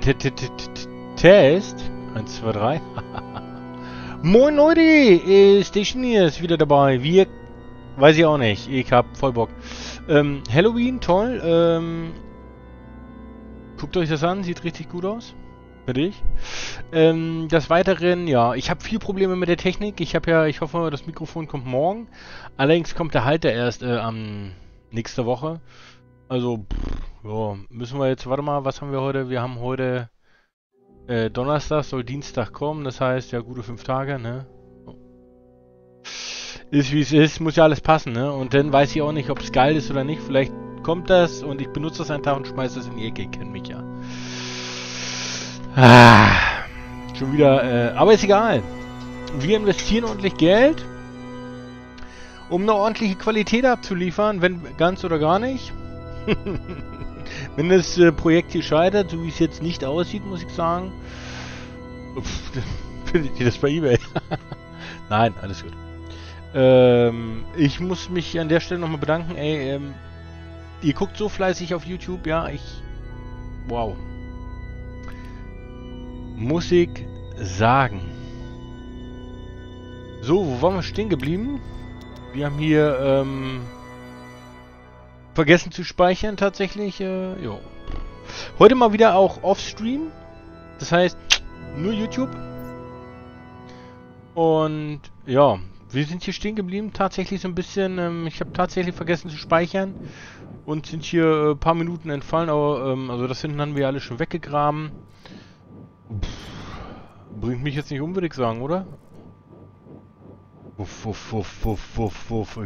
Test. 1, 2, 3. Moin Leute, Station hier ist wieder dabei. Wir, weiß ich auch nicht, ich hab voll Bock. Ähm, Halloween, toll. Ähm, guckt euch das an, sieht richtig gut aus. Für dich. Ähm, des Weiteren, ja, ich habe viel Probleme mit der Technik. Ich habe ja, ich hoffe, das Mikrofon kommt morgen. Allerdings kommt der Halter erst äh, am nächste Woche. Also, pff, ja, müssen wir jetzt, warte mal, was haben wir heute? Wir haben heute äh, Donnerstag, soll Dienstag kommen, das heißt, ja, gute fünf Tage, ne? Ist wie es ist, muss ja alles passen, ne? Und dann weiß ich auch nicht, ob es geil ist oder nicht. Vielleicht kommt das und ich benutze das einen Tag und schmeiße das in die Ecke, kennt mich ja. Ah, schon wieder, äh, aber ist egal. Wir investieren ordentlich Geld, um eine ordentliche Qualität abzuliefern, wenn ganz oder gar nicht. wenn das äh, Projekt hier scheitert, so wie es jetzt nicht aussieht, muss ich sagen, findet ihr das bei eBay? Nein, alles gut. Ähm, ich muss mich an der Stelle nochmal bedanken. Ey, ähm, ihr guckt so fleißig auf YouTube, ja, ich... Wow. Muss ich sagen. So, wo waren wir stehen geblieben? Wir haben hier, ähm... Vergessen zu speichern, tatsächlich, äh, jo. Heute mal wieder auch Offstream. Das heißt, nur YouTube. Und, ja, wir sind hier stehen geblieben, tatsächlich so ein bisschen, ähm, ich habe tatsächlich vergessen zu speichern und sind hier ein äh, paar Minuten entfallen, aber ähm, also das hinten haben wir alles schon weggegraben. Pff, bringt mich jetzt nicht um, würde ich sagen, oder? Wuff, wuff, wuff, wuff, wuff, wuff.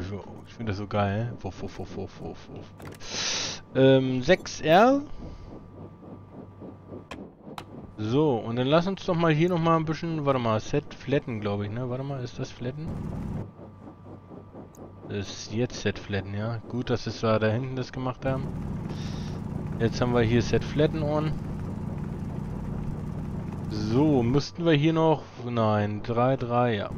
Ich finde das so geil. Wuff, wuff, wuff, wuff, wuff, wuff. Ähm, 6R. So, und dann lass uns doch mal hier nochmal ein bisschen, warte mal, Set flatten, glaube ich, ne? Warte mal, ist das flatten? Das ist jetzt Set flatten, ja. Gut, dass es da, da hinten das gemacht haben. Jetzt haben wir hier Set flatten on. So, müssten wir hier noch... Nein, 3, 3, ja.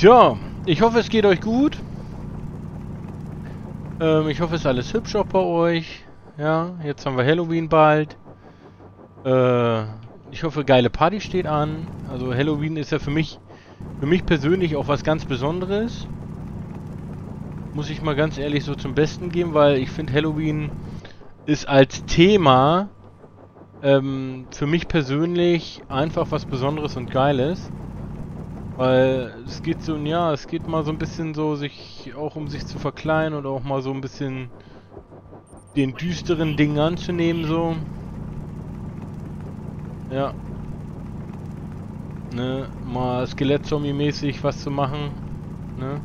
Tja, ich hoffe, es geht euch gut. Ähm, ich hoffe, es ist alles hübsch auch bei euch. Ja, jetzt haben wir Halloween bald. Äh, ich hoffe, geile Party steht an. Also Halloween ist ja für mich, für mich persönlich auch was ganz Besonderes. Muss ich mal ganz ehrlich so zum Besten geben, weil ich finde Halloween ist als Thema ähm, für mich persönlich einfach was Besonderes und Geiles. Weil es geht so, ja, es geht mal so ein bisschen so, sich auch um sich zu verkleiden oder auch mal so ein bisschen den düsteren Dingen anzunehmen, so. Ja. Ne, mal Skelett-Zombie-mäßig was zu machen. Ne.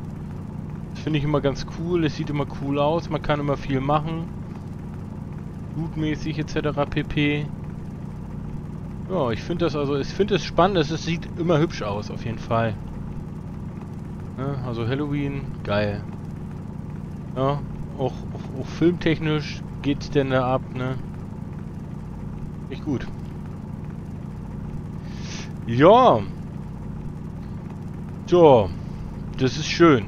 Das finde ich immer ganz cool. Es sieht immer cool aus. Man kann immer viel machen. Blutmäßig etc. pp. Ja, ich finde das also, ich finde es spannend. Es sieht immer hübsch aus, auf jeden Fall. Ne, also Halloween, geil. Ja, auch, auch, auch filmtechnisch geht's denn da ab, ne? Nicht gut. Ja. So. Das ist schön.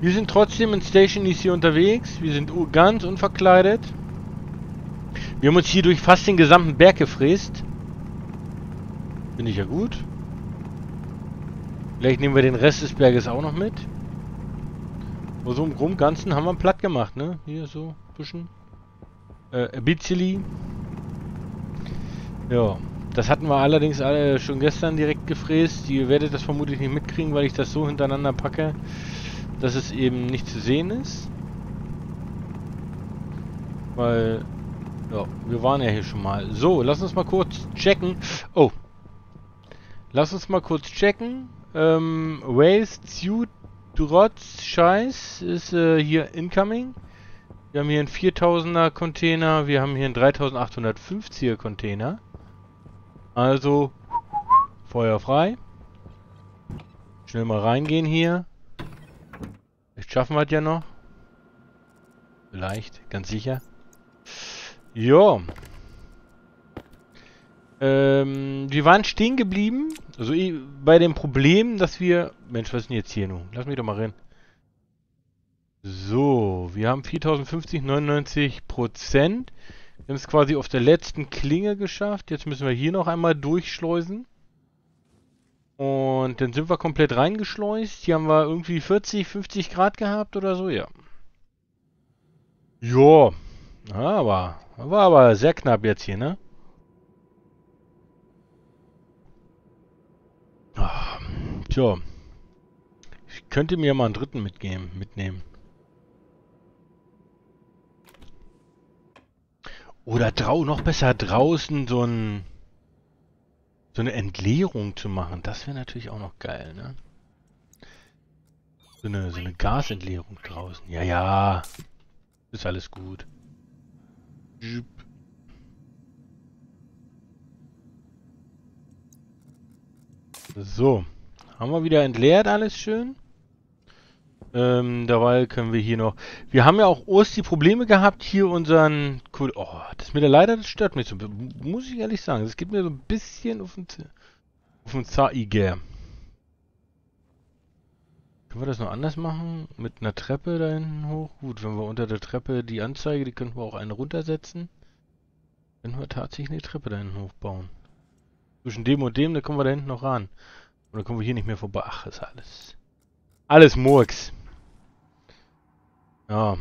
Wir sind trotzdem in Station hier unterwegs. Wir sind ganz unverkleidet. Wir haben uns hier durch fast den gesamten Berg gefräst. Finde ich ja gut. Vielleicht nehmen wir den Rest des Berges auch noch mit. Aber so im Groben Ganzen haben wir platt gemacht, ne? Hier so ein bisschen. Äh, ein bisschen. Ja. Das hatten wir allerdings alle schon gestern direkt gefräst. Ihr werdet das vermutlich nicht mitkriegen, weil ich das so hintereinander packe, dass es eben nicht zu sehen ist. Weil, ja, wir waren ja hier schon mal. So, lass uns mal kurz checken. Oh. Lass uns mal kurz checken. Ähm, Suit, Trotz, Scheiß ist äh, hier incoming. Wir haben hier einen 4000er Container, wir haben hier einen 3850er Container. Also, Feuer frei. Schnell mal reingehen hier. Vielleicht schaffen wir es ja noch. Vielleicht, ganz sicher. Ja. Ähm, wir waren stehen geblieben. Also bei dem Problem, dass wir... Mensch, was ist denn jetzt hier nun? Lass mich doch mal rein. So, wir haben 4050, 99 Prozent. Wir haben es quasi auf der letzten Klinge geschafft. Jetzt müssen wir hier noch einmal durchschleusen. Und dann sind wir komplett reingeschleust. Hier haben wir irgendwie 40, 50 Grad gehabt oder so, ja. Ja, aber war aber sehr knapp jetzt hier, ne? Ach, tja. Ich könnte mir mal einen dritten mitgeben, mitnehmen. Oder drau noch besser draußen so ein so eine Entleerung zu machen. Das wäre natürlich auch noch geil, ne? So eine, so eine Gasentleerung draußen. Ja, ja. Ist alles gut. So. Haben wir wieder entleert alles schön. Ähm, dabei können wir hier noch... Wir haben ja auch erst die Probleme gehabt, hier unseren... Oh, das mit der Leiter, das stört mich so. Muss ich ehrlich sagen. Das geht mir so ein bisschen auf den, auf den Zaiger. Können wir das noch anders machen? Mit einer Treppe da hinten hoch? Gut, wenn wir unter der Treppe die Anzeige, die könnten wir auch eine runtersetzen. Können wir tatsächlich eine Treppe da hinten hochbauen. Zwischen dem und dem, da kommen wir da hinten noch ran. Und dann kommen wir hier nicht mehr vorbei. Ach, ist alles... Alles Murks. Ja.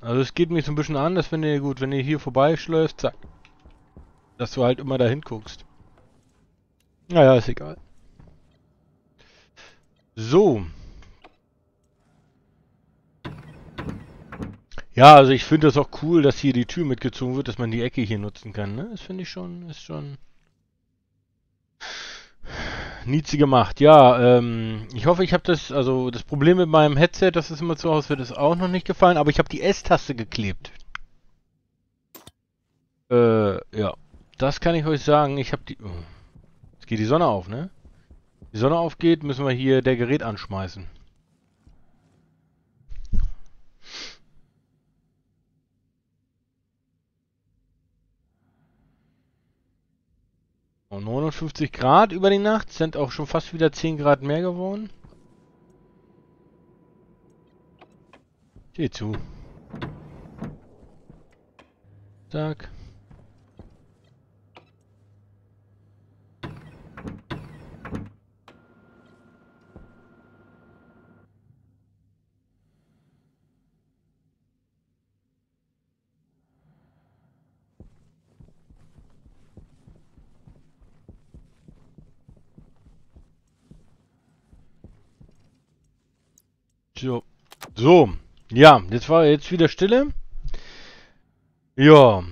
Also es geht mich so ein bisschen an, dass wenn ihr, gut, wenn ihr hier vorbeischläuft, zack, dass du halt immer da hinguckst. Naja, ist egal. So. Ja, also ich finde das auch cool, dass hier die Tür mitgezogen wird, dass man die Ecke hier nutzen kann, ne? Das finde ich schon, ist schon... Nietzsche gemacht. Ja, ähm, ich hoffe, ich habe das, also das Problem mit meinem Headset, dass es immer zu Hause wird, ist auch noch nicht gefallen, aber ich habe die S-Taste geklebt. Äh, ja. Das kann ich euch sagen. Ich habe die... Oh. Jetzt geht die Sonne auf, ne? Die Sonne aufgeht, müssen wir hier der Gerät anschmeißen. 59 Grad über die Nacht sind auch schon fast wieder 10 Grad mehr geworden. Geh zu. Zack. So. So. Ja, jetzt war jetzt wieder Stille. Ja.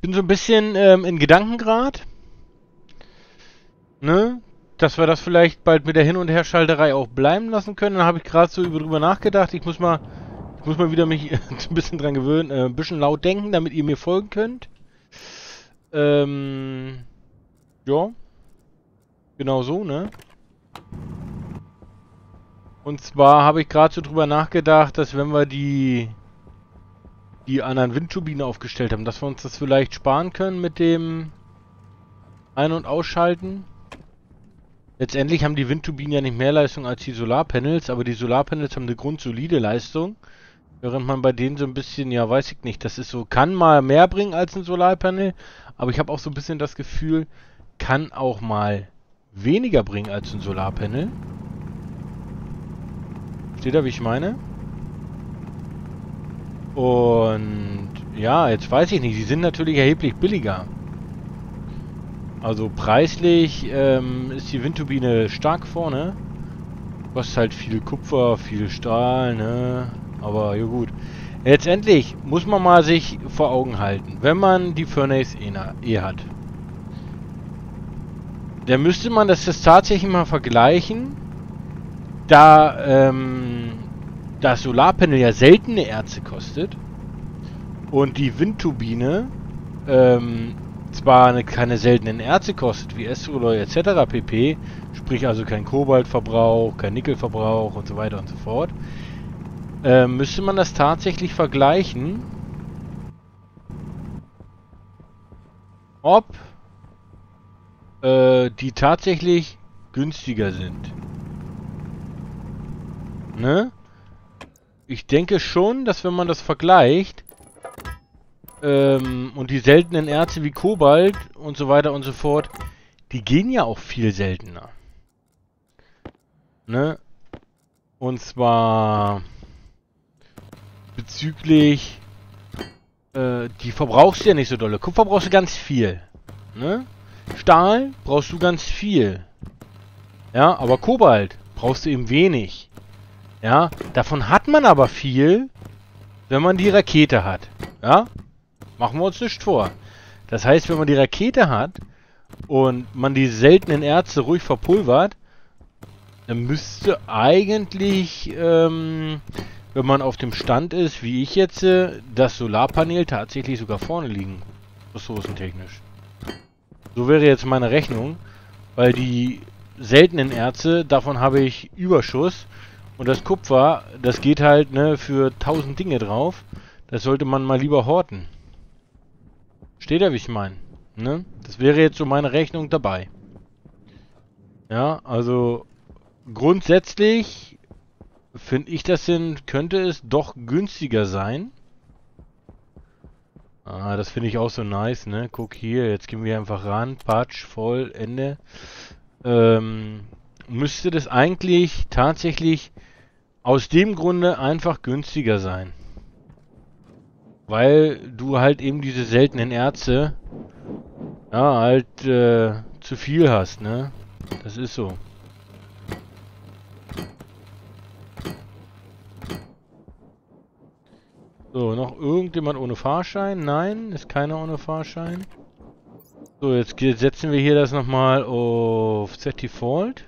Bin so ein bisschen ähm, in Gedankengrad. Ne? Dass wir das vielleicht bald mit der Hin- und Herschalterei auch bleiben lassen können. Dann habe ich gerade so drüber nachgedacht. Ich muss mal, ich muss mal wieder mich ein bisschen dran gewöhnen, äh, ein bisschen laut denken, damit ihr mir folgen könnt. Ähm, ja. Genau so, ne? Und zwar habe ich gerade so drüber nachgedacht, dass wenn wir die die anderen Windturbinen aufgestellt haben, dass wir uns das vielleicht sparen können mit dem Ein- und Ausschalten. Letztendlich haben die Windturbinen ja nicht mehr Leistung als die Solarpanels, aber die Solarpanels haben eine grundsolide Leistung. Während man bei denen so ein bisschen, ja weiß ich nicht, das ist so, kann mal mehr bringen als ein Solarpanel, aber ich habe auch so ein bisschen das Gefühl, kann auch mal weniger bringen als ein Solarpanel. Versteht ihr, wie ich meine? Und ja, jetzt weiß ich nicht. Sie sind natürlich erheblich billiger. Also preislich ähm, ist die Windturbine stark vorne. Kostet halt viel Kupfer, viel Stahl, ne? Aber ja gut. Letztendlich muss man mal sich vor Augen halten, wenn man die Furnace eh, eh hat. Dann müsste man das, das tatsächlich mal vergleichen da ähm, das Solarpanel ja seltene Erze kostet und die Windturbine ähm, zwar eine, keine seltenen Erze kostet, wie Estroloy etc. pp., sprich also kein Kobaltverbrauch, kein Nickelverbrauch und so weiter und so fort, äh, müsste man das tatsächlich vergleichen, ob äh, die tatsächlich günstiger sind. Ne? Ich denke schon, dass wenn man das vergleicht, ähm, und die seltenen Erze wie Kobalt und so weiter und so fort, die gehen ja auch viel seltener. Ne? Und zwar bezüglich äh, die verbrauchst du ja nicht so dolle. Kupfer brauchst du ganz viel. Ne? Stahl brauchst du ganz viel. Ja, aber Kobalt brauchst du eben wenig. Ja, davon hat man aber viel, wenn man die Rakete hat. Ja, machen wir uns nicht vor. Das heißt, wenn man die Rakete hat und man die seltenen Erze ruhig verpulvert, dann müsste eigentlich, ähm, wenn man auf dem Stand ist, wie ich jetzt, äh, das Solarpanel tatsächlich sogar vorne liegen. Ressourcentechnisch. So wäre jetzt meine Rechnung, weil die seltenen Erze, davon habe ich Überschuss. Und das Kupfer, das geht halt ne, für tausend Dinge drauf. Das sollte man mal lieber horten. Steht ja, wie ich meine. Ne? Das wäre jetzt so meine Rechnung dabei. Ja, also grundsätzlich finde ich das hin, könnte es doch günstiger sein. Ah, das finde ich auch so nice, ne? Guck hier, jetzt gehen wir einfach ran. Patch, voll, Ende. Ähm, müsste das eigentlich tatsächlich aus dem Grunde einfach günstiger sein. Weil du halt eben diese seltenen Erze ja, halt äh, zu viel hast, ne? Das ist so. So, noch irgendjemand ohne Fahrschein? Nein, ist keiner ohne Fahrschein. So, jetzt setzen wir hier das nochmal auf Set Default.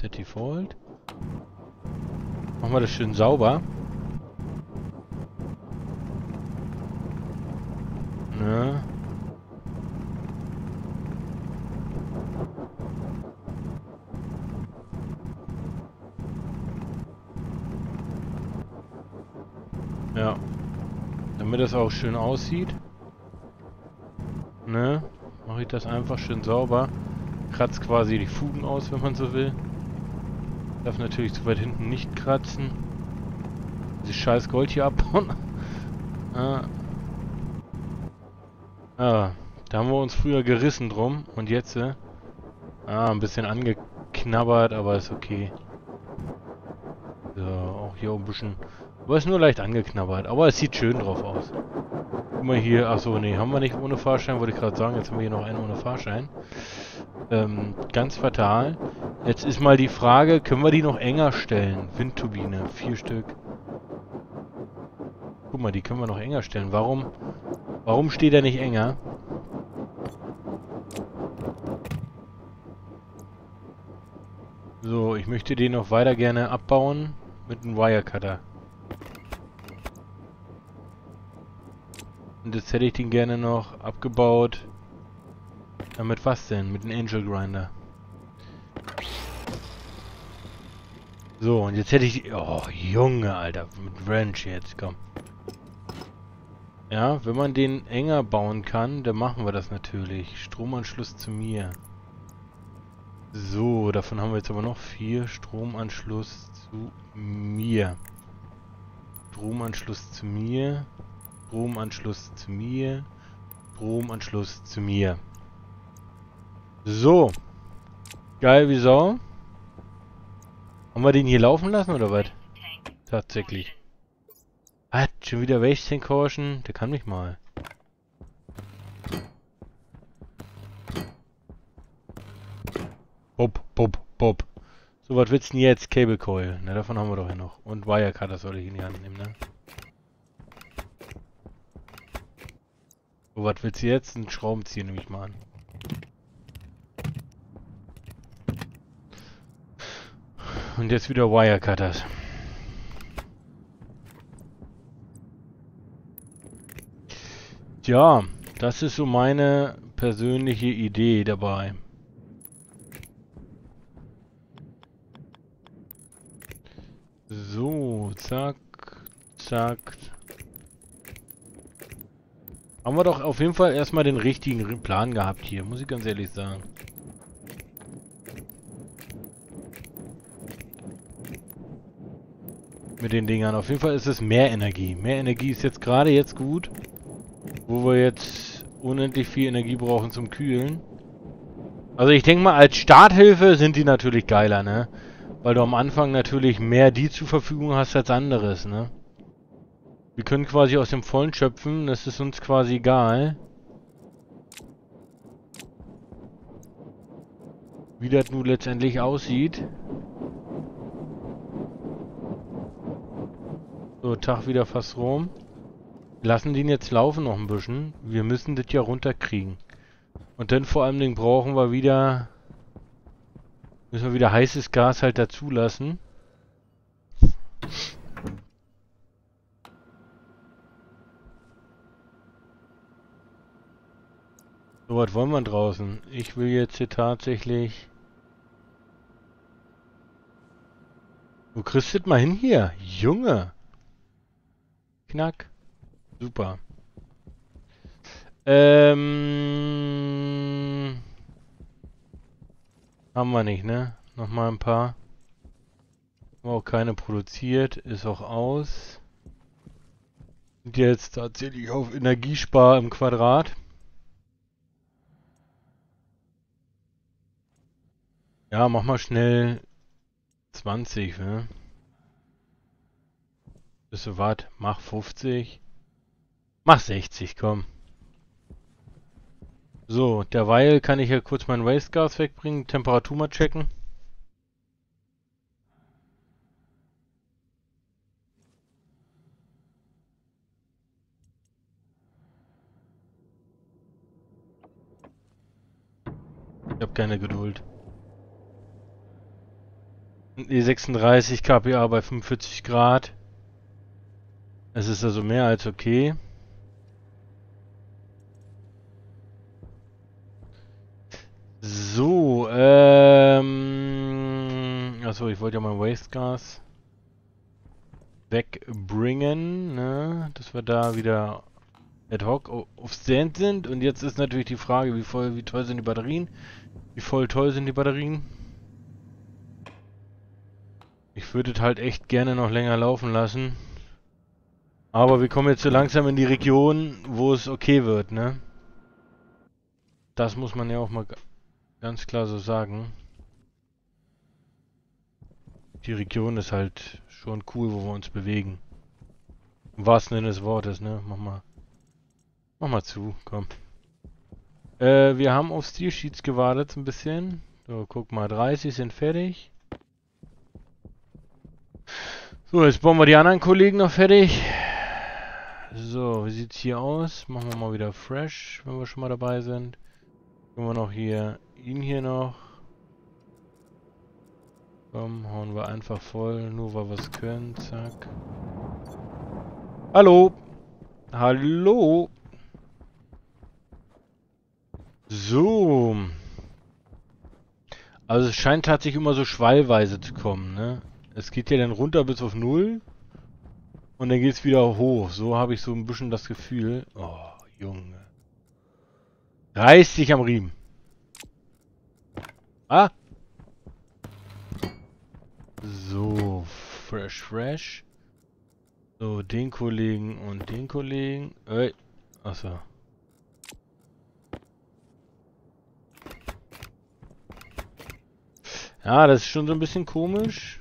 Set Default. Machen wir das schön sauber. Ne? Ja. Damit es auch schön aussieht. Ne? Mache ich das einfach schön sauber. Kratzt quasi die Fugen aus, wenn man so will. Darf natürlich zu weit hinten nicht kratzen. Dieses scheiß Gold hier abbauen. ah. ah. Da haben wir uns früher gerissen drum. Und jetzt, äh, ah, ein bisschen angeknabbert, aber ist okay. So, auch hier ein bisschen aber ist nur leicht angeknabbert. Aber es sieht schön drauf aus. Guck mal hier. Achso, nee, haben wir nicht ohne Fahrschein. Wollte ich gerade sagen. Jetzt haben wir hier noch einen ohne Fahrschein. Ähm, ganz fatal. Jetzt ist mal die Frage, können wir die noch enger stellen? Windturbine, vier Stück. Guck mal, die können wir noch enger stellen. Warum, warum steht er nicht enger? So, ich möchte den noch weiter gerne abbauen mit einem Wirecutter. Und jetzt hätte ich den gerne noch abgebaut. Ja, mit was denn? Mit dem Angel Grinder. So, und jetzt hätte ich... Oh, Junge, Alter. Mit Wrench jetzt, komm. Ja, wenn man den enger bauen kann, dann machen wir das natürlich. Stromanschluss zu mir. So, davon haben wir jetzt aber noch vier. Stromanschluss zu mir. Stromanschluss zu mir. Stromanschluss zu mir. Stromanschluss zu mir. So. Geil wie Sau. Haben wir den hier laufen lassen oder was? Tatsächlich. Hat schon wieder Waste Caution? Der kann mich mal. Bob, Bob, Bob. So, was willst du denn jetzt? Cable Coil. Na, davon haben wir doch ja noch. Und Wirecutter soll ich in die Hand nehmen, ne? So, was willst du jetzt? Ein Schraubenzieher nehme ich mal an. Und jetzt wieder Wirecutters. Tja, das ist so meine persönliche Idee dabei. So, zack, zack, haben wir doch auf jeden Fall erstmal den richtigen Plan gehabt hier, muss ich ganz ehrlich sagen. Mit den Dingern. Auf jeden Fall ist es mehr Energie. Mehr Energie ist jetzt gerade jetzt gut. Wo wir jetzt unendlich viel Energie brauchen zum Kühlen. Also ich denke mal, als Starthilfe sind die natürlich geiler, ne? Weil du am Anfang natürlich mehr die zur Verfügung hast als anderes, ne? Wir können quasi aus dem Vollen schöpfen, das ist uns quasi egal. Wie das nun letztendlich aussieht. Tag wieder fast rum. Lassen den jetzt laufen noch ein bisschen. Wir müssen das ja runterkriegen. Und dann vor Dingen brauchen wir wieder... Müssen wir wieder heißes Gas halt dazulassen. So, was wollen wir draußen? Ich will jetzt hier tatsächlich... Wo kriegst du das mal hin hier? Junge! Knack. Super. Ähm... Haben wir nicht, ne? Nochmal ein paar. Haben auch keine produziert. Ist auch aus. Und jetzt tatsächlich auf Energiespar im Quadrat. Ja, mach mal schnell 20, ne? Bist du was? Mach 50. Mach 60, komm. So, derweil kann ich ja kurz mein Waste Gas wegbringen, Temperatur mal checken. Ich habe keine Geduld. Die 36 kPa bei 45 Grad. Es ist also mehr als okay. So, ähm... Achso, ich wollte ja mein Waste Gas wegbringen, ne? Dass wir da wieder ad hoc auf Stand sind. Und jetzt ist natürlich die Frage, wie voll, wie toll sind die Batterien? Wie voll toll sind die Batterien? Ich würde halt echt gerne noch länger laufen lassen. Aber wir kommen jetzt so langsam in die Region, wo es okay wird, ne? Das muss man ja auch mal ganz klar so sagen. Die Region ist halt schon cool, wo wir uns bewegen. Im wahrsten Sinne des Wortes, ne? Mach mal. Mach mal zu, komm. Äh, wir haben auf Steel Sheets gewartet ein bisschen. So, guck mal, 30 sind fertig. So, jetzt bauen wir die anderen Kollegen noch fertig. So, wie sieht's hier aus? Machen wir mal wieder fresh, wenn wir schon mal dabei sind. Können wir noch hier, ihn hier noch. Komm, hauen wir einfach voll, nur weil wir es können. Zack. Hallo! Hallo! So. Also es scheint tatsächlich immer so schwallweise zu kommen, ne? Es geht ja dann runter bis auf Null. Und dann geht es wieder hoch. So habe ich so ein bisschen das Gefühl. Oh, Junge. Reiß dich am Riemen. Ah. So, fresh, fresh. So, den Kollegen und den Kollegen. Ey. Achso. Ja, das ist schon so ein bisschen komisch.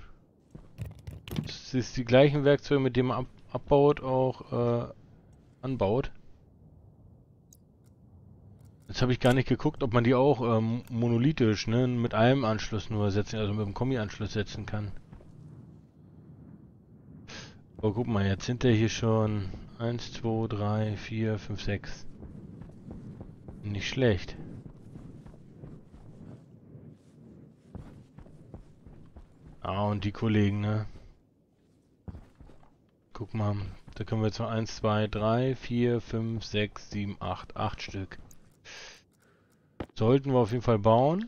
Das ist die gleichen Werkzeuge, mit denen man ab abbaut, auch äh, anbaut. Jetzt habe ich gar nicht geguckt, ob man die auch ähm, monolithisch, ne, mit einem Anschluss nur setzen, also mit dem Kombi-Anschluss setzen kann. Aber guck mal, jetzt sind ja hier schon 1, 2, 3, 4, 5, 6. Nicht schlecht. Ah, und die Kollegen, ne? Guck mal, da können wir jetzt noch 1, 2, 3, 4, 5, 6, 7, 8, 8 Stück. Sollten wir auf jeden Fall bauen.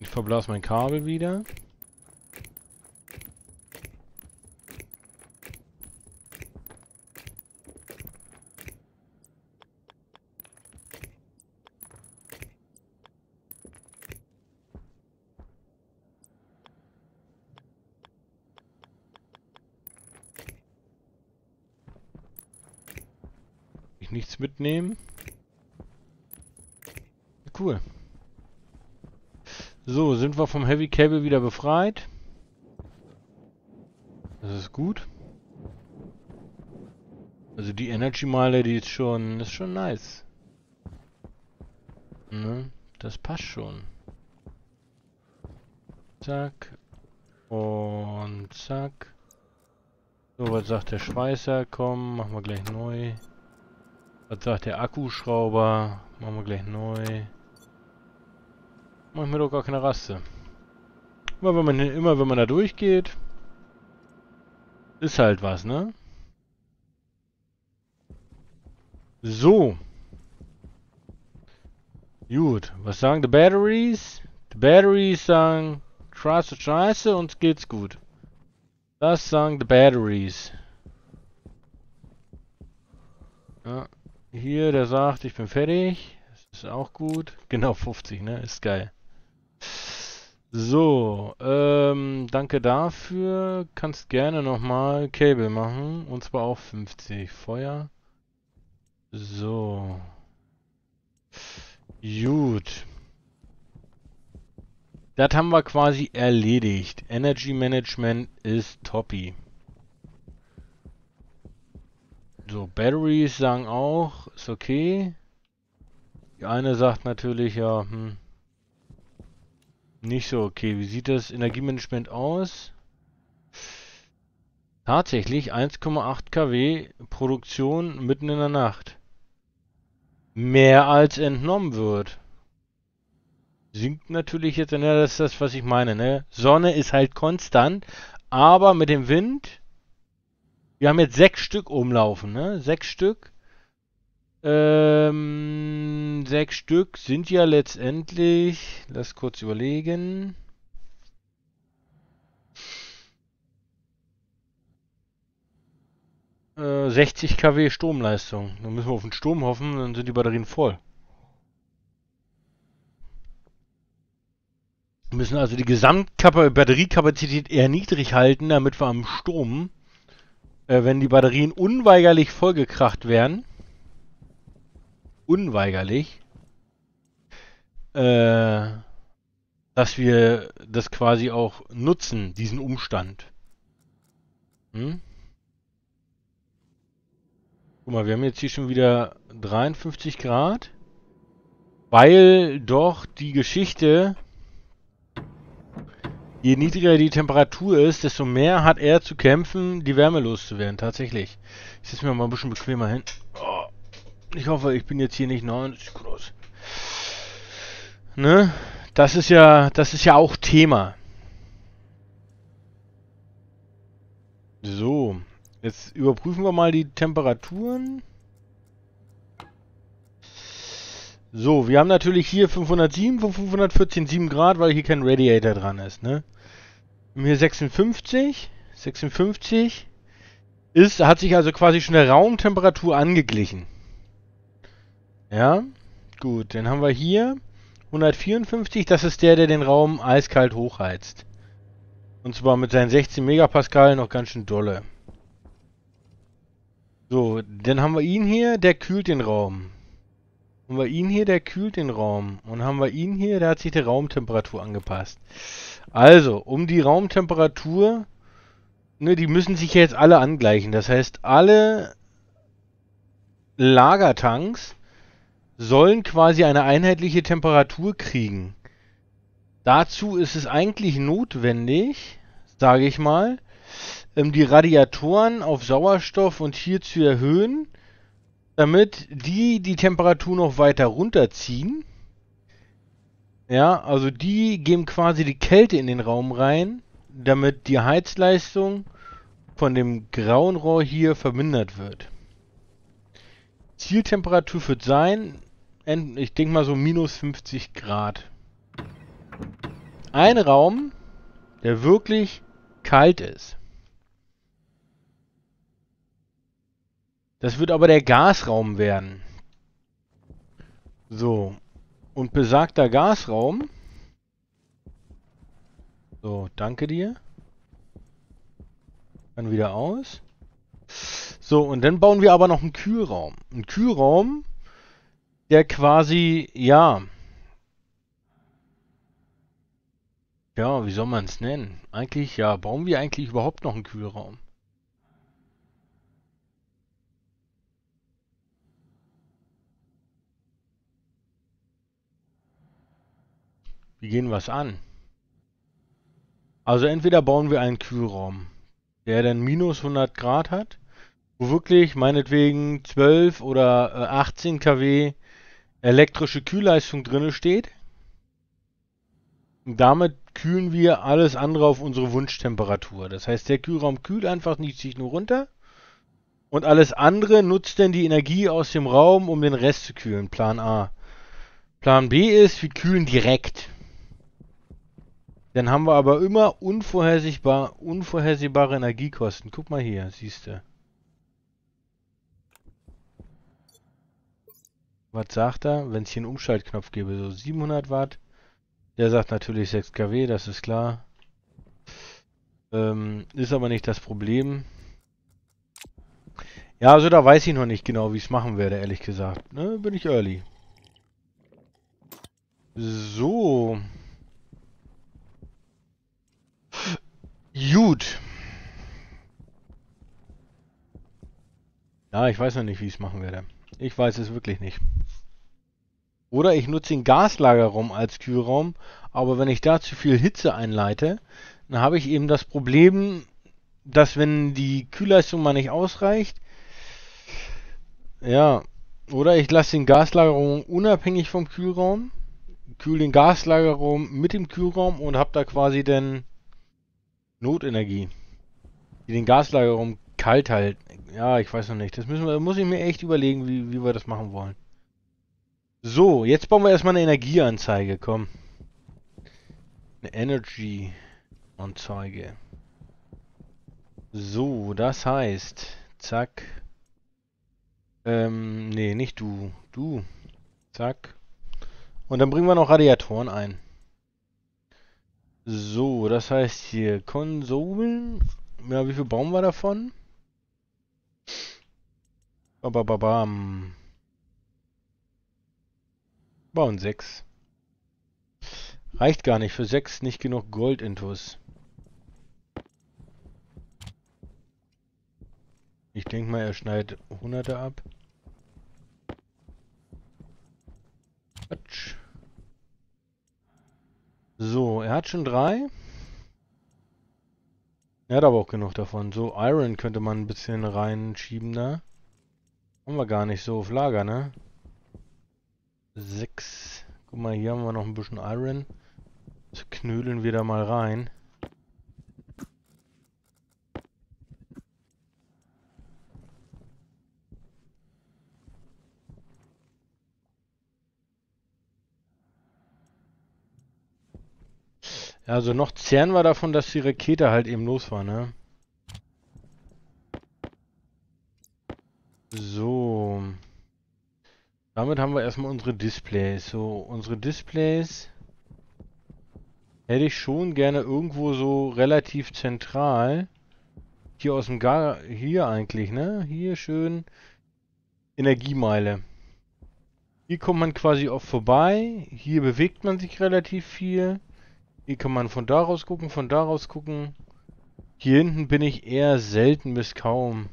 Ich verblas mein Kabel wieder. Ich nichts mitnehmen. Cool. So, sind wir vom Heavy Cable wieder befreit. Das ist gut. Also die Energy Mile, die ist schon, ist schon nice. Ne? Das passt schon. Zack. Und zack. So, was sagt der Schweißer? Komm, machen wir gleich neu. Was sagt der Akkuschrauber? Machen wir gleich neu. Mach mir doch gar keine Raste. Immer wenn man, immer wenn man da durchgeht, ist halt was, ne? So. Gut, was sagen die Batteries? Die Batteries sagen, scheiße, scheiße, uns geht's gut. Das sagen die Batteries. Ja, hier, der sagt, ich bin fertig. Das ist auch gut. Genau, 50, ne? Ist geil. So, ähm, danke dafür. Kannst gerne nochmal Cable machen. Und zwar auch 50. Feuer. So. Gut. Das haben wir quasi erledigt. Energy Management ist toppy. So, Batteries sagen auch, ist okay. Die eine sagt natürlich, ja, hm, nicht so okay. Wie sieht das Energiemanagement aus? Tatsächlich 1,8 kW Produktion mitten in der Nacht. Mehr als entnommen wird sinkt natürlich jetzt, ja, das ist das, was ich meine, ne? Sonne ist halt konstant, aber mit dem Wind, wir haben jetzt sechs Stück umlaufen, ne? Sechs Stück. Ähm, sechs Stück sind ja letztendlich, lass kurz überlegen. Äh, 60 kW Stromleistung. Dann müssen wir auf den Sturm hoffen, dann sind die Batterien voll. müssen also die Gesamtbatteriekapazität eher niedrig halten, damit wir am Strom, äh, wenn die Batterien unweigerlich vollgekracht werden, unweigerlich, äh, dass wir das quasi auch nutzen, diesen Umstand. Hm? Guck mal, wir haben jetzt hier schon wieder 53 Grad, weil doch die Geschichte Je niedriger die Temperatur ist, desto mehr hat er zu kämpfen, die Wärme loszuwerden. Tatsächlich. Ich setze mir mal ein bisschen bequemer hin. Oh. Ich hoffe, ich bin jetzt hier nicht 90 groß. Ne? Das ist ja, das ist ja auch Thema. So. Jetzt überprüfen wir mal die Temperaturen. So, wir haben natürlich hier 507 von 514 7 Grad, weil hier kein Radiator dran ist, ne? Wir haben hier 56, 56 ist, hat sich also quasi schon der Raumtemperatur angeglichen. Ja, gut, dann haben wir hier 154, das ist der, der den Raum eiskalt hochheizt. Und zwar mit seinen 16 Megapascal noch ganz schön dolle. So, dann haben wir ihn hier, der kühlt den Raum. Haben wir ihn hier, der kühlt den Raum. Und haben wir ihn hier, der hat sich der Raumtemperatur angepasst. Also, um die Raumtemperatur, ne, die müssen sich jetzt alle angleichen. Das heißt, alle Lagertanks sollen quasi eine einheitliche Temperatur kriegen. Dazu ist es eigentlich notwendig, sage ich mal, ähm, die Radiatoren auf Sauerstoff und hier zu erhöhen, damit die die Temperatur noch weiter runterziehen. Ja, also die geben quasi die Kälte in den Raum rein, damit die Heizleistung von dem grauen Rohr hier vermindert wird. Zieltemperatur wird sein, ich denke mal so minus 50 Grad. Ein Raum, der wirklich kalt ist. Das wird aber der Gasraum werden. So. Und besagter Gasraum. So, danke dir. Dann wieder aus. So, und dann bauen wir aber noch einen Kühlraum. Einen Kühlraum, der quasi, ja, ja, wie soll man es nennen? Eigentlich, ja, bauen wir eigentlich überhaupt noch einen Kühlraum? Wie gehen wir es an? Also entweder bauen wir einen Kühlraum, der dann minus 100 Grad hat, wo wirklich meinetwegen 12 oder äh, 18 kW elektrische Kühlleistung drinne steht. Und damit kühlen wir alles andere auf unsere Wunschtemperatur. Das heißt, der Kühlraum kühlt einfach nicht sich nur runter und alles andere nutzt dann die Energie aus dem Raum, um den Rest zu kühlen. Plan A. Plan B ist, wir kühlen direkt. Dann haben wir aber immer unvorhersehbar, unvorhersehbare Energiekosten. Guck mal hier, siehst du. Was sagt er? Wenn es hier einen Umschaltknopf gäbe, so 700 Watt. Der sagt natürlich 6 kW, das ist klar. Ähm, ist aber nicht das Problem. Ja, also da weiß ich noch nicht genau, wie ich es machen werde, ehrlich gesagt. Ne, bin ich early. So. Gut. Ja, ich weiß noch nicht, wie ich es machen werde. Ich weiß es wirklich nicht. Oder ich nutze den Gaslagerraum als Kühlraum, aber wenn ich da zu viel Hitze einleite, dann habe ich eben das Problem, dass wenn die Kühlleistung mal nicht ausreicht, ja, oder ich lasse den Gaslagerraum unabhängig vom Kühlraum, kühle den Gaslagerraum mit dem Kühlraum und habe da quasi dann Notenergie, die den Gaslagerraum kalt hält. Ja, ich weiß noch nicht. Das müssen wir, muss ich mir echt überlegen, wie, wie wir das machen wollen. So, jetzt bauen wir erstmal eine Energieanzeige, komm. Eine Energy-Anzeige. So, das heißt, zack. Ähm, nee, nicht du. Du. Zack. Und dann bringen wir noch Radiatoren ein. So, das heißt hier Konsolen. Ja, wie viel bauen wir davon? Bababam. Bauen 6. Reicht gar nicht. Für 6 nicht genug Gold-Intus. Ich denke mal, er schneidet Hunderte ab. Quatsch. So, er hat schon drei. Er hat aber auch genug davon. So, Iron könnte man ein bisschen reinschieben da. Haben wir gar nicht so auf Lager, ne? Sechs. Guck mal, hier haben wir noch ein bisschen Iron. Das knödeln wir da mal rein. Also noch zehren wir davon, dass die Rakete halt eben los war, ne? So. Damit haben wir erstmal unsere Displays. So, unsere Displays hätte ich schon gerne irgendwo so relativ zentral. Hier aus dem Gar... Hier eigentlich, ne? Hier schön Energiemeile. Hier kommt man quasi oft vorbei. Hier bewegt man sich relativ viel. Hier kann man von da raus gucken, von da raus gucken. Hier hinten bin ich eher selten bis kaum.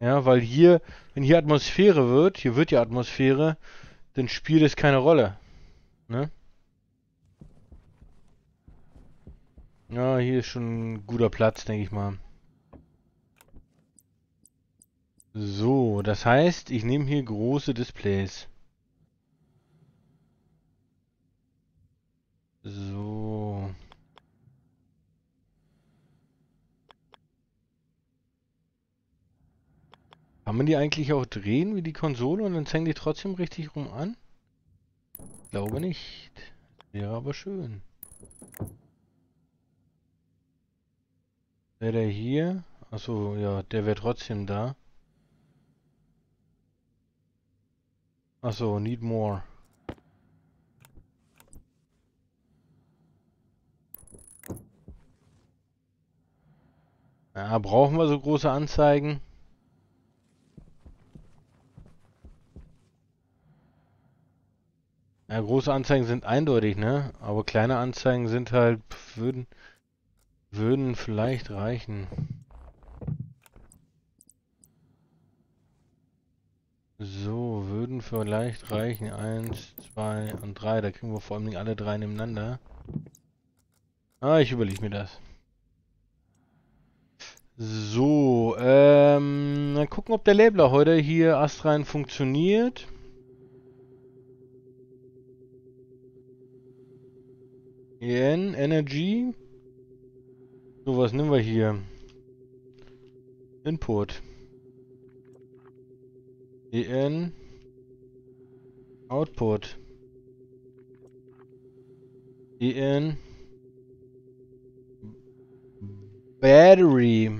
Ja, weil hier, wenn hier Atmosphäre wird, hier wird ja Atmosphäre, dann spielt es keine Rolle. Ne? Ja, hier ist schon ein guter Platz, denke ich mal. So, das heißt, ich nehme hier große Displays. So. Kann man die eigentlich auch drehen wie die Konsole und dann zeigen die trotzdem richtig rum an? Glaube nicht. Wäre aber schön. Wäre der hier? Achso, ja, der wäre trotzdem da. Achso, need more. Ja, brauchen wir so große Anzeigen? Ja, große Anzeigen sind eindeutig, ne? Aber kleine Anzeigen sind halt, würden, würden vielleicht reichen. So, würden vielleicht reichen. Eins, zwei und drei. Da kriegen wir vor allem alle drei nebeneinander. Ah, ich überlege mir das. So, ähm, dann gucken, ob der Labeler heute hier astrein funktioniert. EN, Energy. So, was nehmen wir hier? Input. EN. Output. EN. Battery.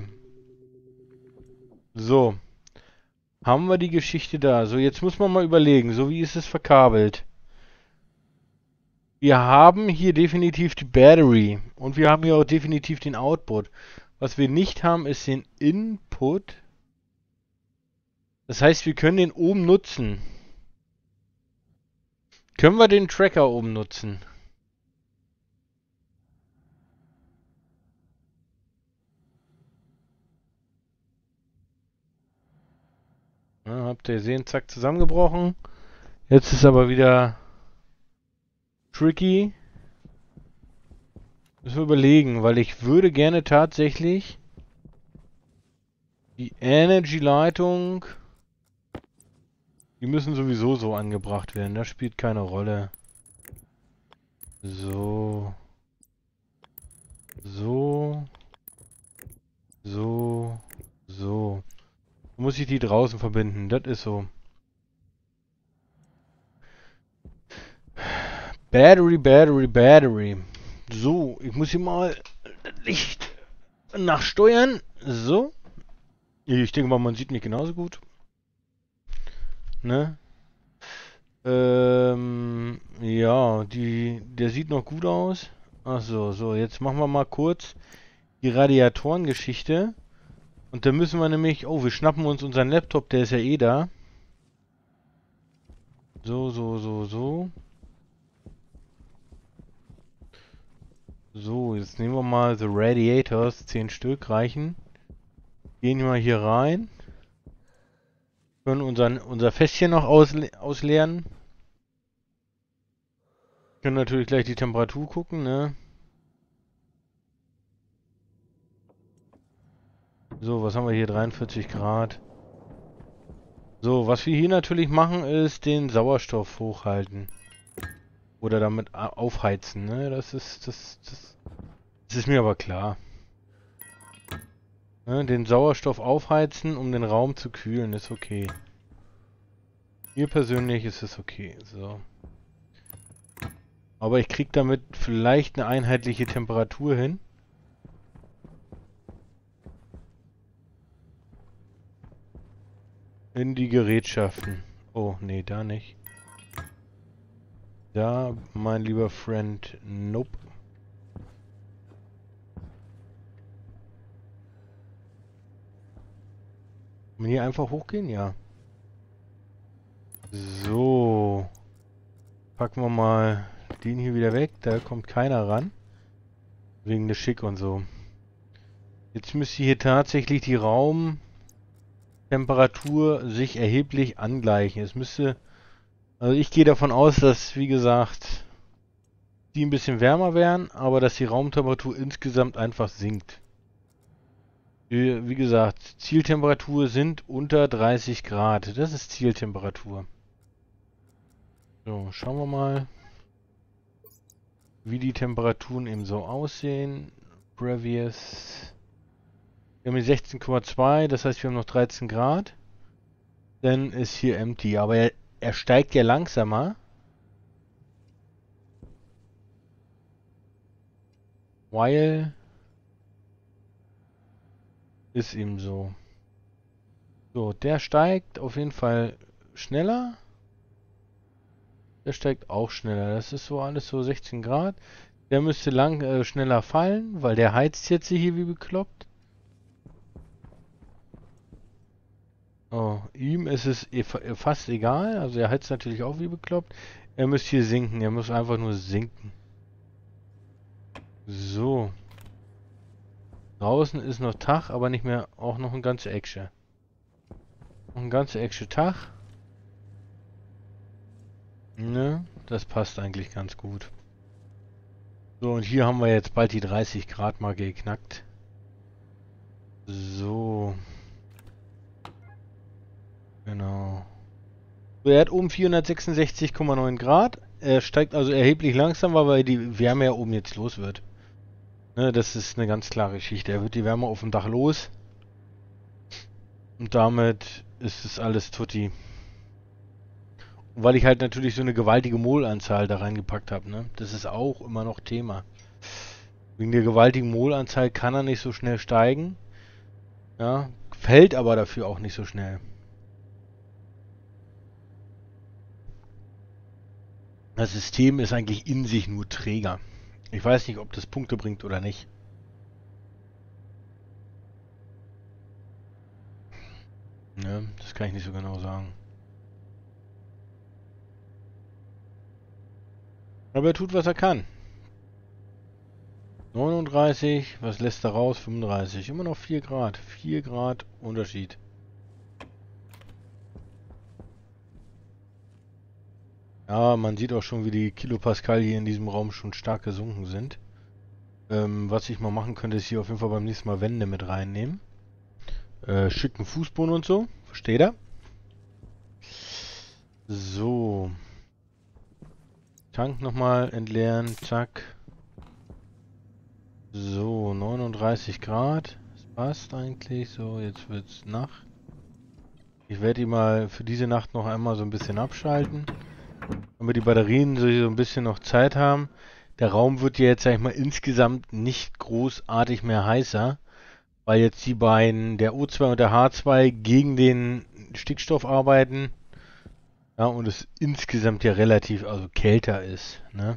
So. Haben wir die Geschichte da. So, jetzt muss man mal überlegen. So, wie ist es verkabelt? Wir haben hier definitiv die Battery. Und wir haben hier auch definitiv den Output. Was wir nicht haben, ist den Input. Das heißt, wir können den oben nutzen. Können wir den Tracker oben nutzen? Ja, habt ihr gesehen, zack, zusammengebrochen. Jetzt ist aber wieder tricky. Müssen wir überlegen, weil ich würde gerne tatsächlich die Energy-Leitung... Die müssen sowieso so angebracht werden. Das spielt keine Rolle. So. So. So. So. Muss ich die draußen verbinden? Das ist so. Battery, Battery, Battery. So, ich muss hier mal Licht nachsteuern. So. Ich denke mal, man sieht mich genauso gut. Ne? Ähm, ja, die, der sieht noch gut aus. Achso, so, jetzt machen wir mal kurz die Radiatorengeschichte. Und da müssen wir nämlich... Oh, wir schnappen uns unseren Laptop, der ist ja eh da. So, so, so, so. So, jetzt nehmen wir mal The Radiators. 10 Stück reichen. Gehen wir hier rein. Können unseren, unser Fässchen noch ausle ausleeren. Können natürlich gleich die Temperatur gucken, ne? So, was haben wir hier? 43 Grad. So, was wir hier natürlich machen, ist den Sauerstoff hochhalten. Oder damit aufheizen, ne? Das ist, das, das, das ist mir aber klar. Ne? Den Sauerstoff aufheizen, um den Raum zu kühlen, ist okay. Mir persönlich ist es okay, so. Aber ich krieg damit vielleicht eine einheitliche Temperatur hin. In die Gerätschaften. Oh, nee, da nicht. Da, mein lieber Friend, nope. Kann man hier einfach hochgehen? Ja. So. Packen wir mal den hier wieder weg. Da kommt keiner ran. Wegen des Schick und so. Jetzt müsste hier tatsächlich die Raum... Temperatur sich erheblich angleichen. Es müsste, also ich gehe davon aus, dass, wie gesagt, die ein bisschen wärmer werden, aber dass die Raumtemperatur insgesamt einfach sinkt. Wie gesagt, Zieltemperatur sind unter 30 Grad. Das ist Zieltemperatur. So, schauen wir mal, wie die Temperaturen eben so aussehen. Previous wir haben hier 16,2, das heißt wir haben noch 13 Grad. Dann ist hier empty, aber er, er steigt ja langsamer. While ist ihm so. So, der steigt auf jeden Fall schneller. Der steigt auch schneller. Das ist so alles so 16 Grad. Der müsste lang äh, schneller fallen, weil der heizt jetzt hier wie bekloppt. Oh, ihm ist es e- fast egal. Also er heizt natürlich auch wie bekloppt. Er muss hier sinken. Er muss einfach nur sinken. So. Draußen ist noch Tag, aber nicht mehr auch noch ein ganzer Ecksche. Ein ganzer Ecksche Tag. Ne, das passt eigentlich ganz gut. So, und hier haben wir jetzt bald die 30 Grad mal geknackt. So. Genau. So, er hat oben 466,9 Grad. Er steigt also erheblich langsamer, weil die Wärme ja oben jetzt los wird. Ne, das ist eine ganz klare Geschichte. Er wird die Wärme auf dem Dach los. Und damit ist es alles tutti. Weil ich halt natürlich so eine gewaltige Molanzahl da reingepackt habe, ne? Das ist auch immer noch Thema. Wegen der gewaltigen Molanzahl kann er nicht so schnell steigen. Ja, fällt aber dafür auch nicht so schnell. Das System ist eigentlich in sich nur Träger. Ich weiß nicht, ob das Punkte bringt oder nicht. Ne, das kann ich nicht so genau sagen. Aber er tut, was er kann. 39, was lässt er raus? 35. Immer noch 4 Grad. 4 Grad Unterschied. Ja, man sieht auch schon, wie die Kilopascal hier in diesem Raum schon stark gesunken sind. Ähm, was ich mal machen könnte, ist hier auf jeden Fall beim nächsten Mal Wände mit reinnehmen. Äh, schicken Fußboden und so. Versteht er? So. Tank nochmal entleeren. Zack. So, 39 Grad. Das passt eigentlich. So, jetzt wird's Nacht. Ich werde die mal für diese Nacht noch einmal so ein bisschen abschalten damit die Batterien so ein bisschen noch Zeit haben. Der Raum wird ja jetzt, sag ich mal, insgesamt nicht großartig mehr heißer, weil jetzt die beiden, der O2 und der H2, gegen den Stickstoff arbeiten. Ja, und es insgesamt ja relativ, also kälter ist, ne?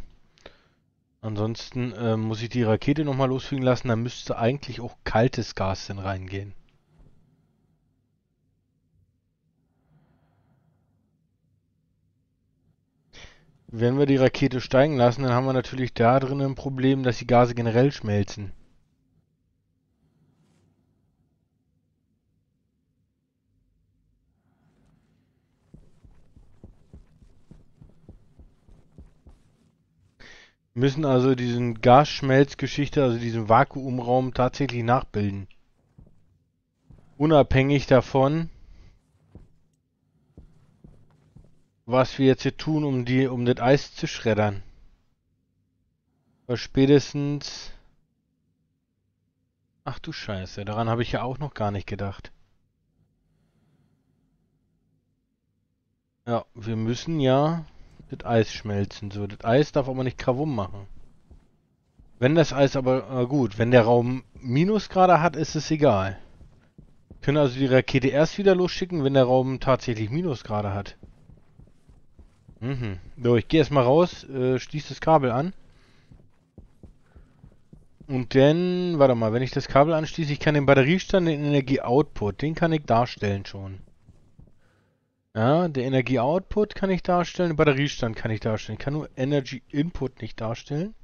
Ansonsten äh, muss ich die Rakete nochmal losfliegen lassen, dann müsste eigentlich auch kaltes Gas dann reingehen. Wenn wir die Rakete steigen lassen, dann haben wir natürlich da drin ein Problem, dass die Gase generell schmelzen. Wir müssen also diesen Gasschmelzgeschichte, also diesen Vakuumraum tatsächlich nachbilden. Unabhängig davon, was wir jetzt hier tun, um die, um das Eis zu schreddern. Aber spätestens... Ach du Scheiße, daran habe ich ja auch noch gar nicht gedacht. Ja, wir müssen ja das Eis schmelzen. So, das Eis darf aber nicht Krawum machen. Wenn das Eis aber, äh gut, wenn der Raum Minusgrade hat, ist es egal. Können also die Rakete erst wieder losschicken, wenn der Raum tatsächlich Minusgrade hat. Mhm. So, ich gehe erstmal raus, äh, schließe das Kabel an. Und dann, warte mal, wenn ich das Kabel anschließe, ich kann den Batteriestand, den Energieoutput, den kann ich darstellen schon. Ja, der Energieoutput kann ich darstellen, den Batteriestand kann ich darstellen. Ich kann nur Energy Input nicht darstellen.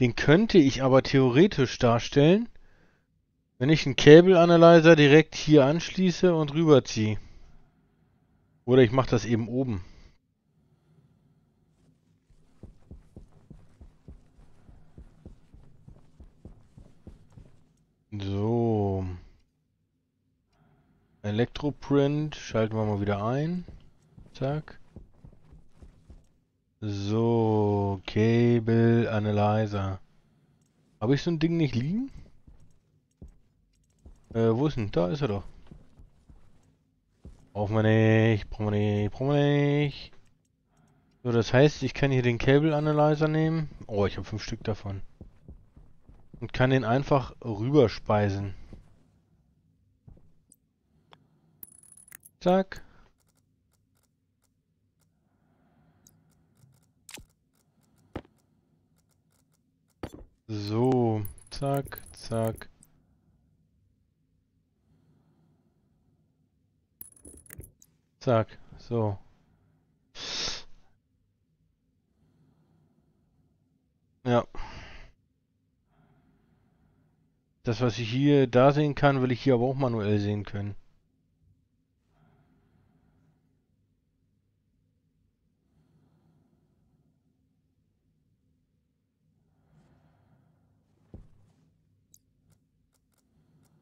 Den könnte ich aber theoretisch darstellen, wenn ich einen Cable Analyzer direkt hier anschließe und rüberziehe. Oder ich mache das eben oben. So. Elektroprint schalten wir mal wieder ein. Zack. So, Cable Analyzer. Habe ich so ein Ding nicht liegen? Äh, wo ist denn? Da ist er doch. Brauchen wir nicht, brauchen wir nicht, brauchen wir nicht. So, das heißt, ich kann hier den Cable Analyzer nehmen. Oh, ich habe fünf Stück davon und kann den einfach rüberspeisen. Zack. So, zack, zack. Zack, so. Ja. Das, was ich hier da sehen kann, will ich hier aber auch manuell sehen können.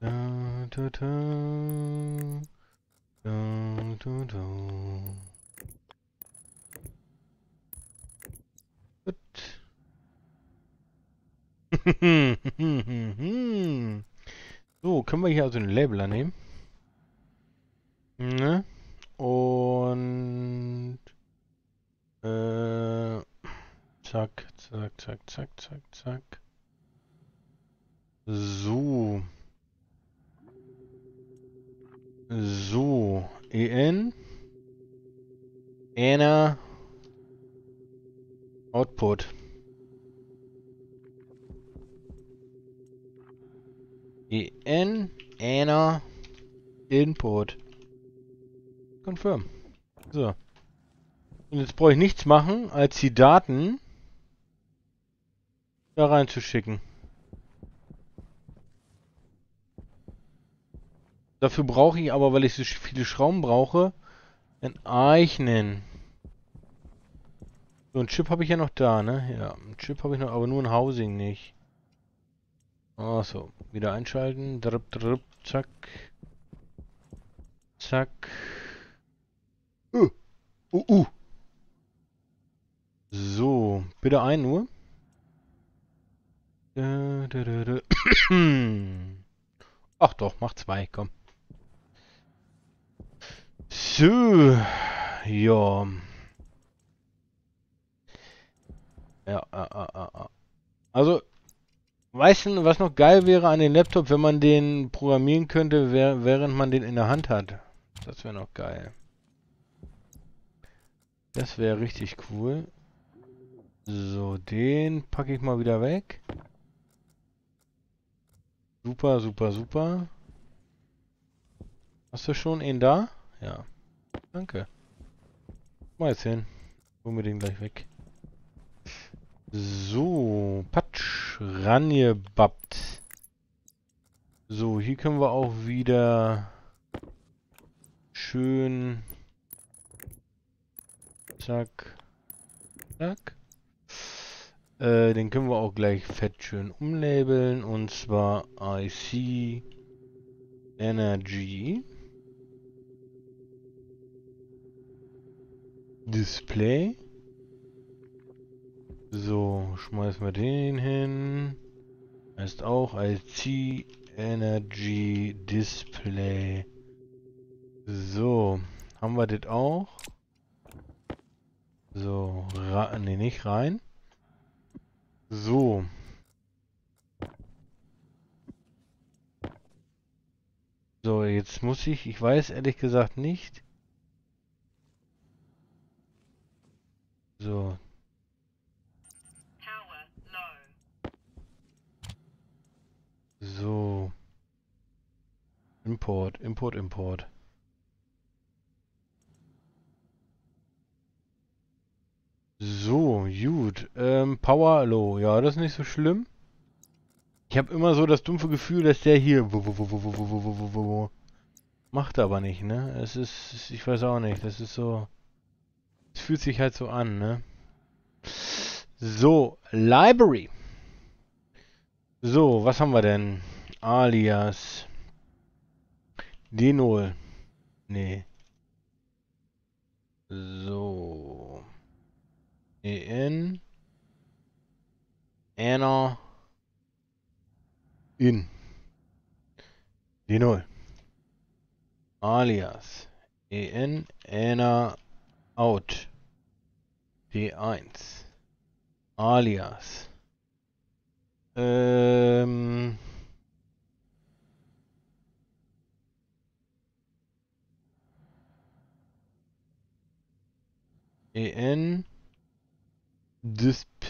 Da, da, da. Da, da, da. Gut. So, können wir hier also einen Labeler nehmen. Ne? Und äh, zack, zack, zack, zack, zack, zack. So. So, en Anna Output. En Anna Input. Confirm. So. Und jetzt brauche ich nichts machen, als die Daten da reinzuschicken. Dafür brauche ich aber, weil ich so viele Schrauben brauche, ein Eichnen. So, ein Chip habe ich ja noch da, ne? Ja, ein Chip habe ich noch, aber nur ein Housing nicht. Achso, wieder einschalten. Drip, drip, zack. Zack. Uh. Uh, uh. So, bitte ein nur. Ach doch, mach zwei, komm. So, ja. Ja, ja, ja, ja. Also, weißt du, was noch geil wäre an den Laptop, wenn man den programmieren könnte, während man den in der Hand hat? Das wäre noch geil. Das wäre richtig cool. So, den packe ich mal wieder weg. Super, super, super. Hast du schon einen da? Ja. Danke. Mal jetzt hin. Holen wir den gleich weg. So, Patsch, rangebappt. So, hier können wir auch wieder schön zack, zack. Äh, den können wir auch gleich fett schön umlabeln und zwar IC Energy. Display. So, schmeißen wir den hin. Heißt auch IC Energy Display. So, haben wir das auch? So, ne, nicht rein. So. So, jetzt muss ich, ich weiß ehrlich gesagt nicht, So. So. Import, Import, Import. So, gut. Ähm, Power Low. Ja, das ist nicht so schlimm. Ich habe immer so das dumpfe Gefühl, dass der hier macht aber nicht, ne? Es ist, ich weiß auch nicht, das ist so... Es fühlt sich halt so an, ne? So, Library. So, was haben wir denn? Alias. D0. Nee. So. En. Anna. In. D0. Alias. En. Anna out D1 alias ähm en disp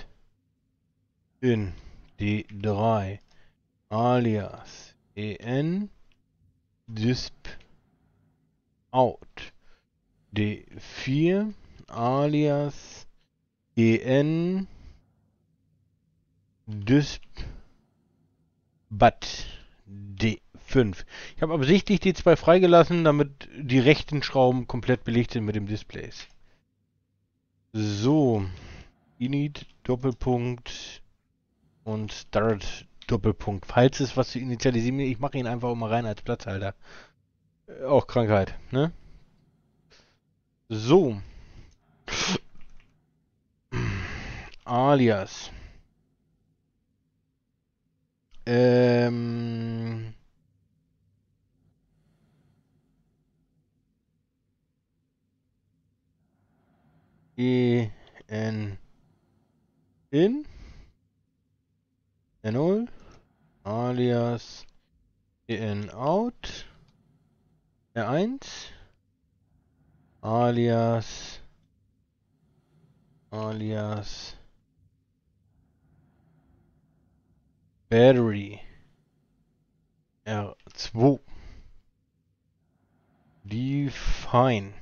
in D3 alias. En disp out. D4 alias. En disp bat D5. Ich habe absichtlich die zwei freigelassen, damit die rechten Schrauben komplett belegt sind mit dem Displays. So, init Doppelpunkt und start Doppelpunkt. Falls es was zu initialisieren, ich mache ihn einfach mal rein als Platzhalter. Äh, auch Krankheit, ne? So. Alias. Ähm. E N in N0 alias en out R1 alias alias battery R2 define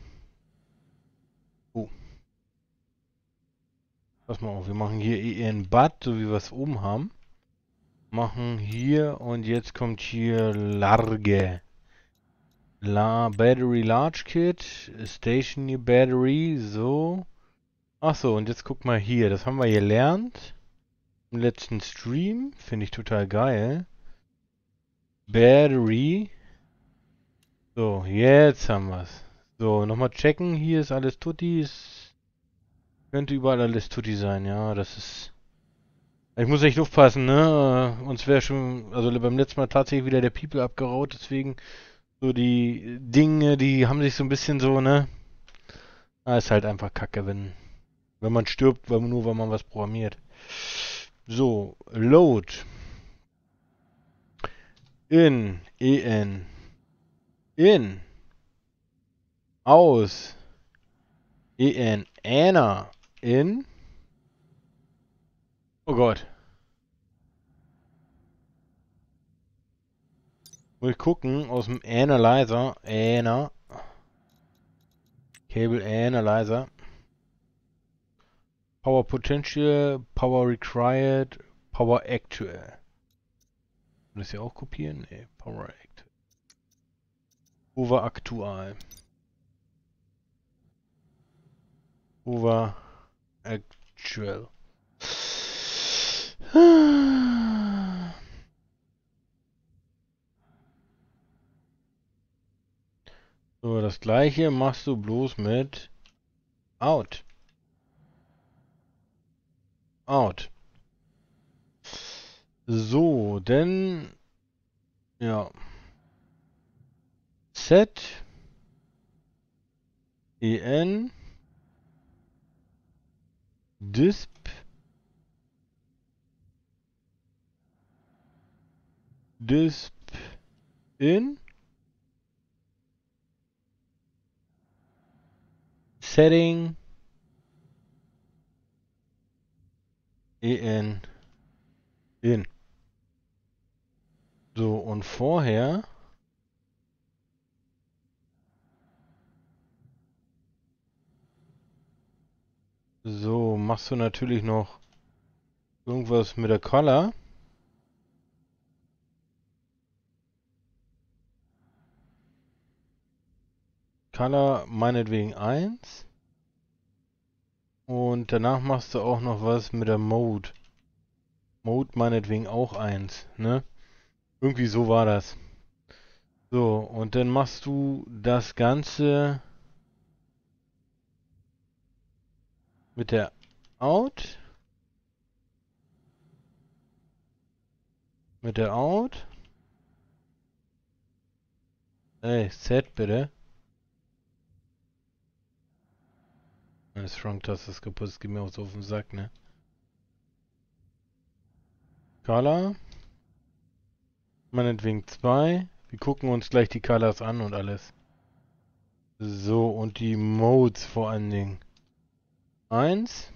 oh. Pass mal auf, wir machen hier en bat, so wie wir es oben haben machen hier und jetzt kommt hier Large. La Battery Large Kit, Stationary Battery, so. Achso, und jetzt guck mal hier, das haben wir gelernt. Im letzten Stream, finde ich total geil. Battery. So, jetzt haben wir es. So, nochmal checken, hier ist alles Tutti, könnte überall alles Tutti sein, ja, das ist... Ich muss echt aufpassen, ne? Uns wäre schon, also beim letzten Mal tatsächlich wieder der People abgeraut, deswegen so die Dinge, die haben sich so ein bisschen so, ne? Ah, ist halt einfach kacke, wenn, wenn man stirbt, weil, nur weil man was programmiert. So, Load. In, en. In. Aus. en, Anna. In. Oh Gott. Ich gucken aus dem Analyzer. Ana. Cable Analyzer. Power Potential, Power Required, Power Actual. Und das hier auch kopieren? Ne, Power Actual. Over Aktual. Over Actual. So, das gleiche machst du bloß mit out. Out. So, denn ja. Set en disp. Disp in. Setting en in. So, und vorher so machst du natürlich noch irgendwas mit der Color. Color meinetwegen 1. Und danach machst du auch noch was mit der Mode. Mode meinetwegen auch 1, ne? Irgendwie so war das. So, und dann machst du das Ganze mit der Out. Mit der Out. Ey, Set bitte. Meine Strong-Taste ist kaputt, es geht mir auch so auf den Sack, ne? Color. Meinetwegen 2. Wir gucken uns gleich die Colors an und alles. So, und die Modes vor allen Dingen. 1.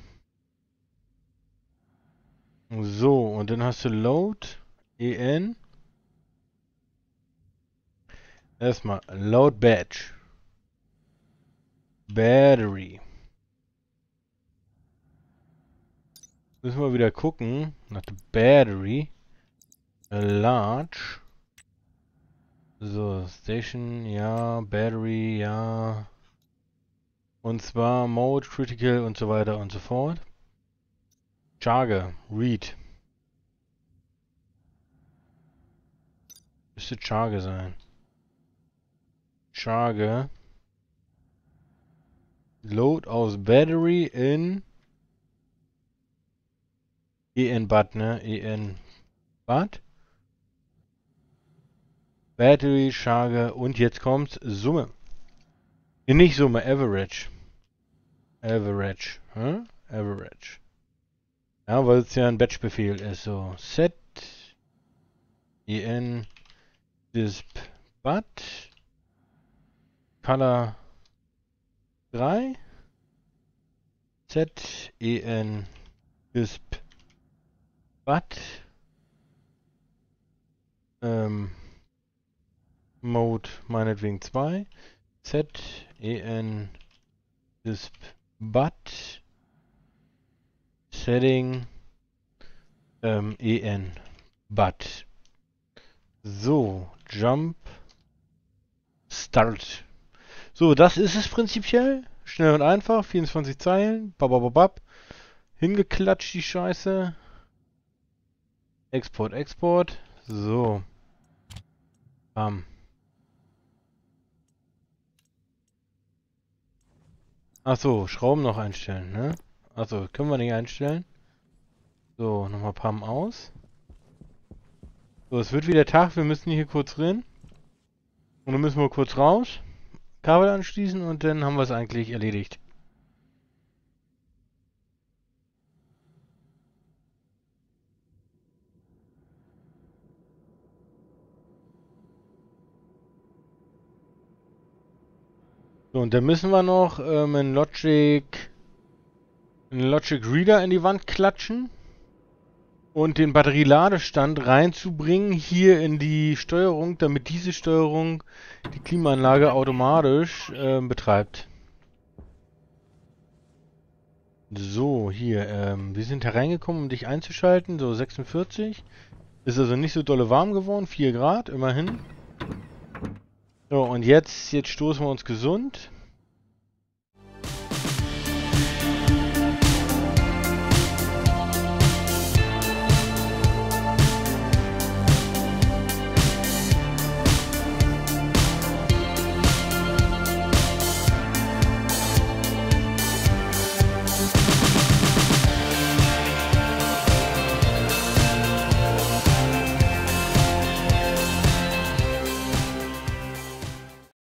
So, und dann hast du Load, EN. Erstmal Load Badge. Battery. Müssen wir wieder gucken nach der Battery. A large. So, Station, ja, Battery, ja. Und zwar Mode, Critical und so weiter und so fort. Charge, Read. Müsste Charge sein. Charge. Load aus Battery in EN Bud, ne? EN Bud. Battery, Charge und jetzt kommt's Summe. Nee, nicht Summe, Average. Average. Hm? Average. Ja, weil es ja ein Batch-Befehl ist. So, set en disp but color 3 set en disp but ähm, Mode meinetwegen 2 set en disp but setting ähm, en but. So jump start. So das ist es prinzipiell. Schnell und einfach 24 Zeilen babababab hingeklatscht die Scheiße Export Export so Bam. Achso, Schrauben noch einstellen, ne? Achso, können wir nicht einstellen. So, nochmal Pam aus. So, es wird wieder Tag, wir müssen hier kurz rein. Und dann müssen wir kurz raus. Kabel anschließen und dann haben wir es eigentlich erledigt. So, und dann müssen wir noch ähm, einen Logic, einen Logic Reader in die Wand klatschen und den Batterieladestand reinzubringen hier in die Steuerung, damit diese Steuerung die Klimaanlage automatisch äh, betreibt. So, hier, ähm, wir sind hereingekommen, um dich einzuschalten, so 46. Ist also nicht so dolle warm geworden, 4 Grad, immerhin. So, und jetzt, jetzt stoßen wir uns gesund.